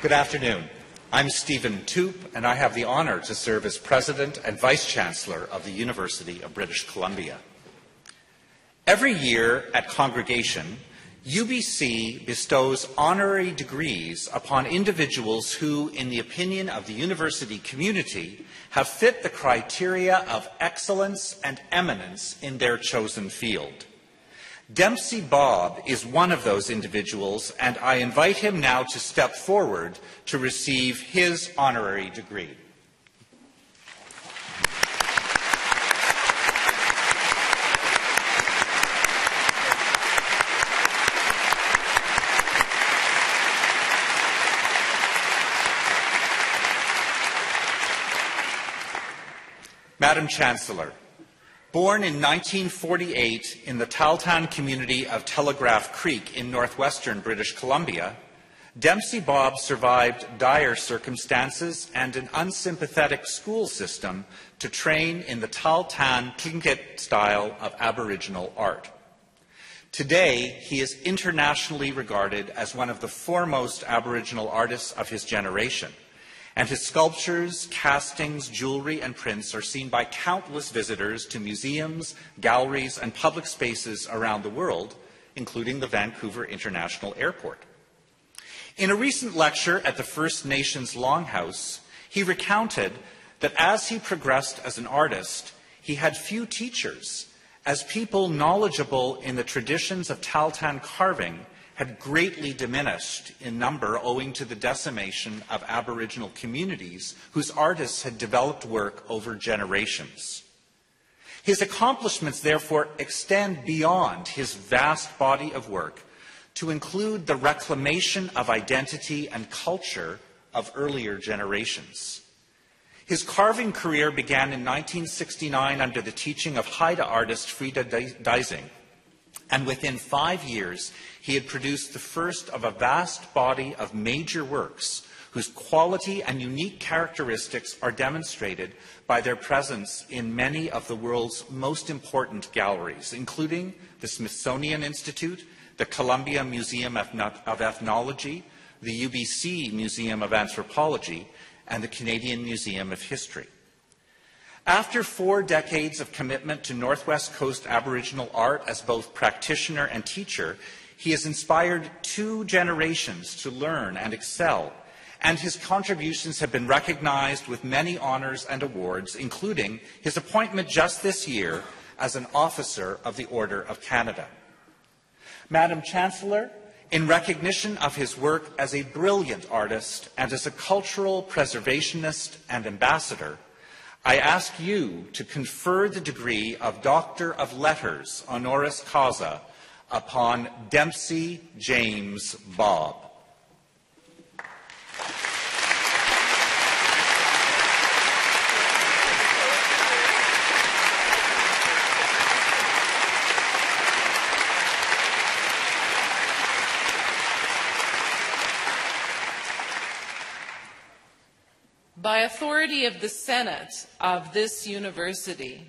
Good afternoon. I'm Stephen Toope, and I have the honor to serve as President and Vice Chancellor of the University of British Columbia. Every year at Congregation, UBC bestows honorary degrees upon individuals who, in the opinion of the university community, have fit the criteria of excellence and eminence in their chosen field. Dempsey Bob is one of those individuals, and I invite him now to step forward to receive his honorary degree. Madam Chancellor, Born in 1948 in the Tahltan community of Telegraph Creek in northwestern British Columbia, Dempsey Bob survived dire circumstances and an unsympathetic school system to train in the Tahltan Tlingit style of Aboriginal art. Today, he is internationally regarded as one of the foremost Aboriginal artists of his generation – and his sculptures, castings, jewelry, and prints are seen by countless visitors to museums, galleries, and public spaces around the world, including the Vancouver International Airport. In a recent lecture at the First Nations Longhouse, he recounted that as he progressed as an artist, he had few teachers, as people knowledgeable in the traditions of Tahltan carving had greatly diminished in number owing to the decimation of Aboriginal communities whose artists had developed work over generations. His accomplishments, therefore, extend beyond his vast body of work to include the reclamation of identity and culture of earlier generations. His carving career began in 1969 under the teaching of Haida artist Freda Diesing, and within five years, he had produced the first of a vast body of major works whose quality and unique characteristics are demonstrated by their presence in many of the world's most important galleries, including the Smithsonian Institute, the Columbia Museum of Ethnology, the UBC Museum of Anthropology, and the Canadian Museum of History. After four decades of commitment to Northwest Coast Aboriginal art as both practitioner and teacher, he has inspired two generations to learn and excel, and his contributions have been recognized with many honors and awards, including his appointment just this year as an officer of the Order of Canada. Madam Chancellor, in recognition of his work as a brilliant artist and as a cultural preservationist and ambassador, I ask you to confer the degree of Doctor of Letters honoris causa upon Dempsey James Bob. By authority of the Senate of this university,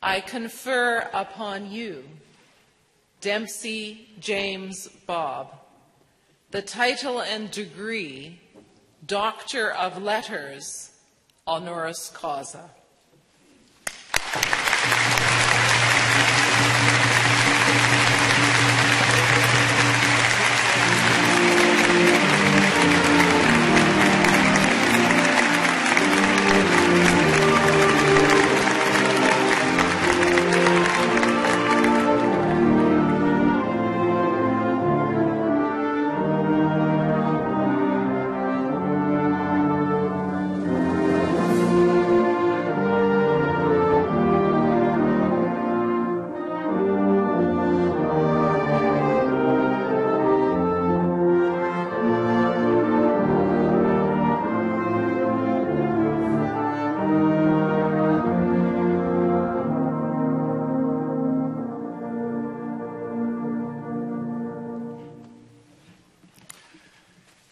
I confer upon you, Dempsey James Bob, the title and degree Doctor of Letters honoris causa.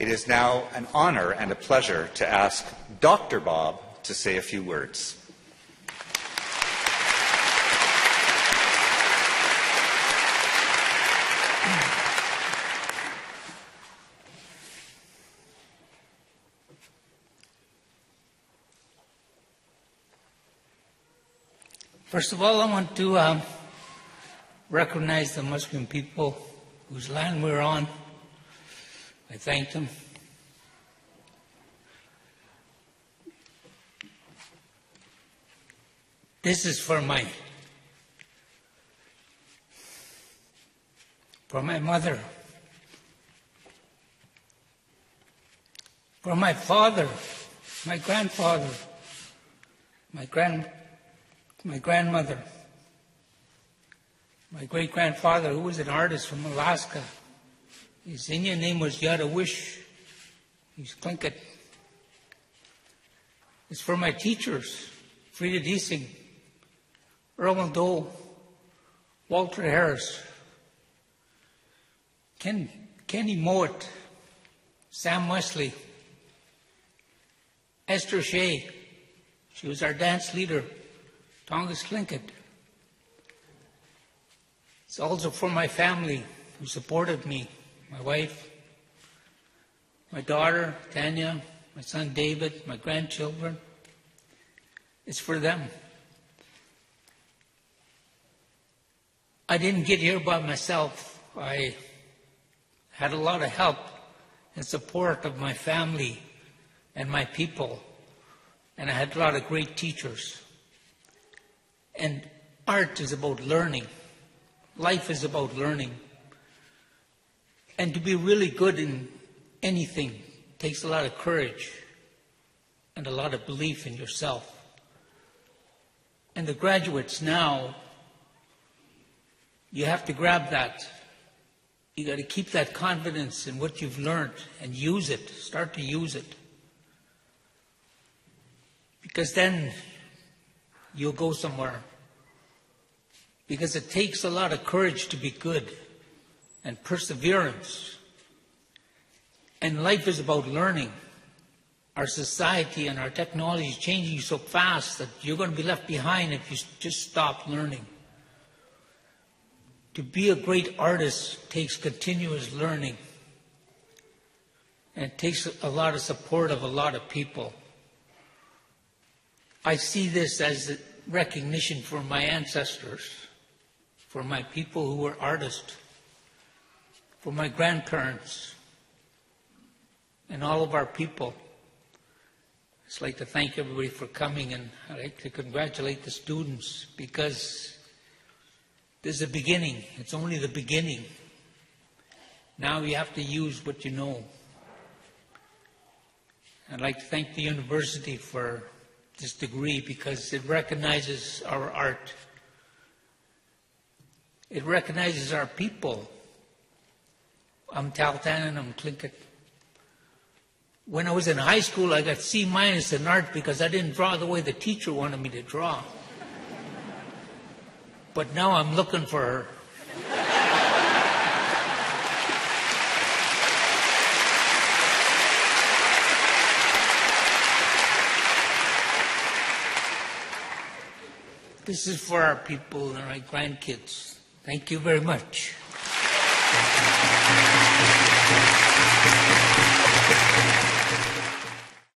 It is now an honor and a pleasure to ask Dr. Bob to say a few words. First of all, I want to um, recognize the Musqueam people whose land we're on I thank them. This is for my for my mother, for my father, my grandfather, my grand my grandmother, my great grandfather, who was an artist from Alaska. His Indian name was Yada Wish. He's Tlingit. It's for my teachers, Freda Diesing, Earl Dole, Walter Harris, Ken, Kenny Mowat, Sam Wesley, Esther Shea. She was our dance leader, Tongass Tlingit. It's also for my family who supported me, my wife, my daughter, Tanya, my son David, my grandchildren. It's for them. I didn't get here by myself. I had a lot of help and support of my family and my people, and I had a lot of great teachers. And art is about learning. Life is about learning. And to be really good in anything takes a lot of courage and a lot of belief in yourself. And the graduates now, you have to grab that. You got to keep that confidence in what you've learned and use it. Start to use it. Because then you'll go somewhere. Because it takes a lot of courage to be good and perseverance. And life is about learning. Our society and our technology is changing so fast that you're going to be left behind if you just stop learning. To be a great artist takes continuous learning. And it takes a lot of support of a lot of people. I see this as a recognition for my ancestors, for my people who were artists, for my grandparents, and all of our people. I'd like to thank everybody for coming, and I'd like to congratulate the students because this is a beginning. It's only the beginning. Now you have to use what you know. I'd like to thank the university for this degree because it recognizes our art. It recognizes our people. I'm Tahltan and I'm Tlingit. When I was in high school, I got C minus in art because I didn't draw the way the teacher wanted me to draw. But now I'm looking for her. This is for our people and our grandkids. Thank you very much.